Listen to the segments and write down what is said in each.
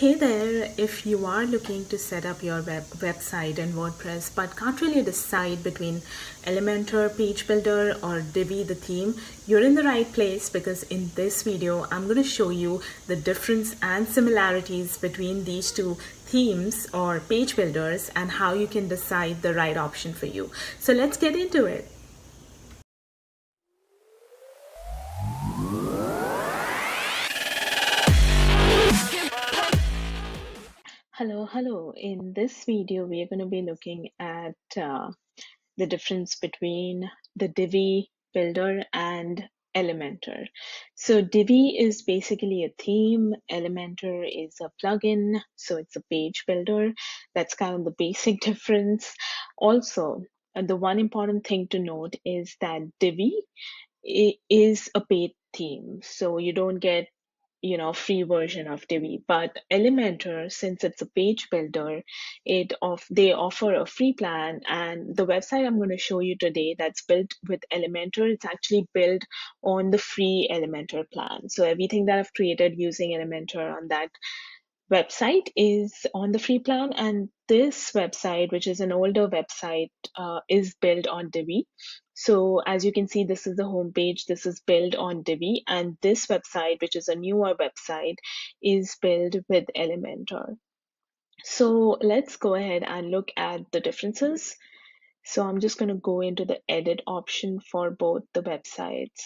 Hey there, if you are looking to set up your web website in WordPress but can't really decide between Elementor, Page Builder or Divi the theme, you're in the right place because in this video I'm going to show you the difference and similarities between these two themes or page builders and how you can decide the right option for you. So let's get into it. Hello, hello. In this video, we are going to be looking at uh, the difference between the Divi builder and Elementor. So Divi is basically a theme, Elementor is a plugin, so it's a page builder. That's kind of the basic difference. Also, uh, the one important thing to note is that Divi is a paid theme, so you don't get you know free version of Divi. But Elementor, since it's a page builder, it off they offer a free plan, and the website I'm going to show you today that's built with Elementor, it's actually built on the free Elementor plan. So everything that I've created using Elementor on that website is on the free plan and this website which is an older website uh, is built on divi so as you can see this is the home page this is built on divi and this website which is a newer website is built with elementor. So let's go ahead and look at the differences. So i'm just going to go into the edit option for both the websites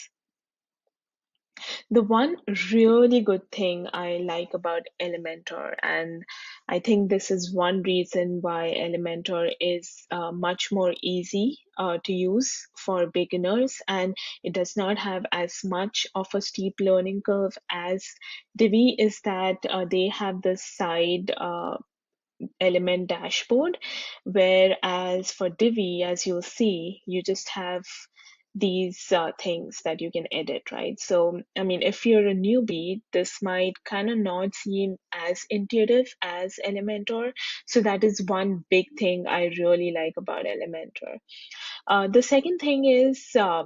the one really good thing I like about Elementor, and I think this is one reason why Elementor is uh, much more easy uh, to use for beginners, and it does not have as much of a steep learning curve as Divi, is that uh, they have the side uh, element dashboard, whereas for Divi, as you'll see, you just have these uh, things that you can edit, right? So, I mean, if you're a newbie, this might kind of not seem as intuitive as Elementor. So, that is one big thing I really like about Elementor. Uh, the second thing is uh,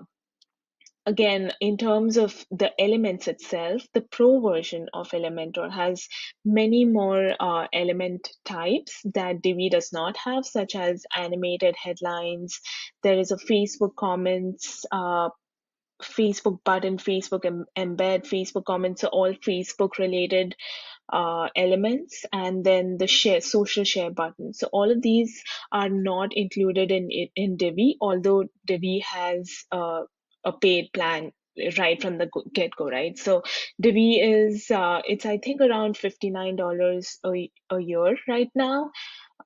again, in terms of the elements itself, the pro version of Elementor has many more uh, element types that Divi does not have, such as animated headlines. There is a Facebook comments, uh, Facebook button, Facebook em- embed, Facebook comments, so all Facebook related uh, elements, and then the share social share button. So all of these are not included in in Divi, although Divi has uh, a paid plan right from the get go, right? So Divi is uh, it's I think around fifty nine dollars a a year right now.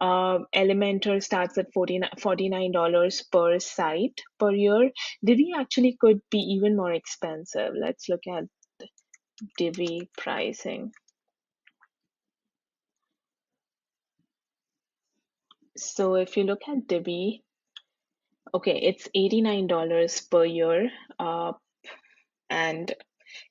Uh, Elementor starts at $49 per site per year. Divi actually could be even more expensive. Let's look at Divi pricing. So if you look at Divi, okay, it's $89 per year. Uh, and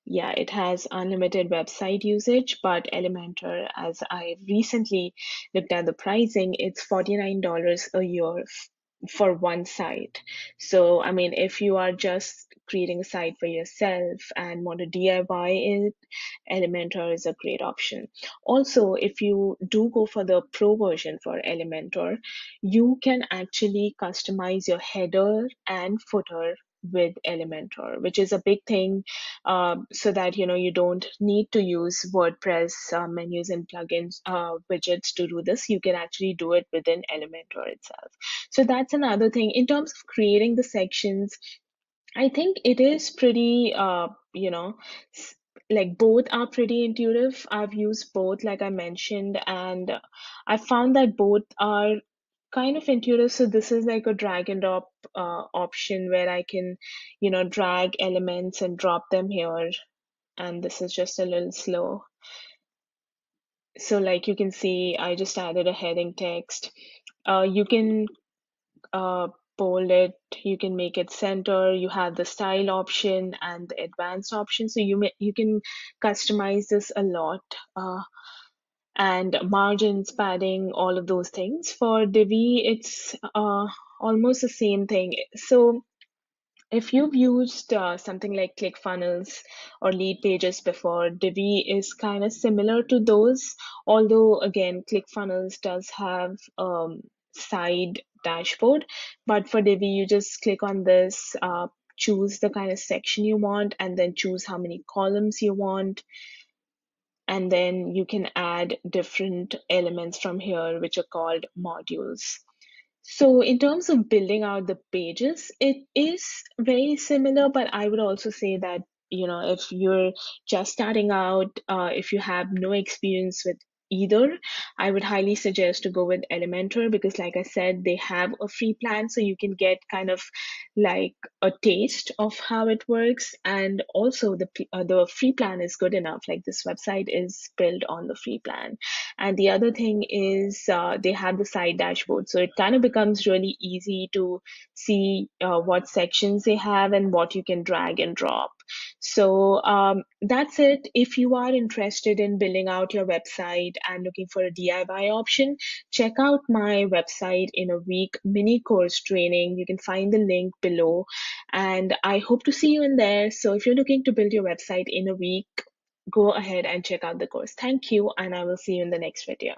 yeah, it has unlimited website usage, but Elementor, as I recently looked at the pricing, it's $49 a year for one site. So, I mean, if you are just creating a site for yourself and want to DIY it, Elementor is a great option. Also, if you do go for the pro version for Elementor, you can actually customize your header and footer with Elementor, which is a big thing, uh, so that you know you don't need to use WordPress uh, menus and plugins uh, widgets to do this. You can actually do it within Elementor itself. So that's another thing in terms of creating the sections. I think it is pretty, uh, you know, like both are pretty intuitive. I've used both, like I mentioned, and I found that both are kind of intuitive. So this is like a drag and drop uh, option where I can, you know, drag elements and drop them here. And this is just a little slow. So like you can see, I just added a heading text. Uh, you can uh, bold it, you can make it center, you have the style option and the advanced option. So you may, you can customize this a lot. Uh, and margins, padding, all of those things. For Divi, it's uh, almost the same thing. So if you've used uh, something like ClickFunnels or Leadpages before, Divi is kind of similar to those. Although, again, ClickFunnels does have um, side dashboard, but for Divi, you just click on this, uh, choose the kind of section you want, and then choose how many columns you want. And then you can add different elements from here, which are called modules. So in terms of building out the pages, it is very similar, but I would also say that, you know, if you're just starting out, uh, if you have no experience with either, I would highly suggest to go with Elementor because, like I said, they have a free plan, so you can get kind of like a taste of how it works. And also, the uh, the free plan is good enough. Like this website is built on the free plan. And the other thing is uh, they have the side dashboard, so it kind of becomes really easy to see uh, what sections they have and what you can drag and drop. So um, that's it. If you are interested in building out your website and looking for a DIY option, check out my website in a week mini course training. You can find the link below, and I hope to see you in there. So if you're looking to build your website in a week, go ahead and check out the course. Thank you, and I will see you in the next video.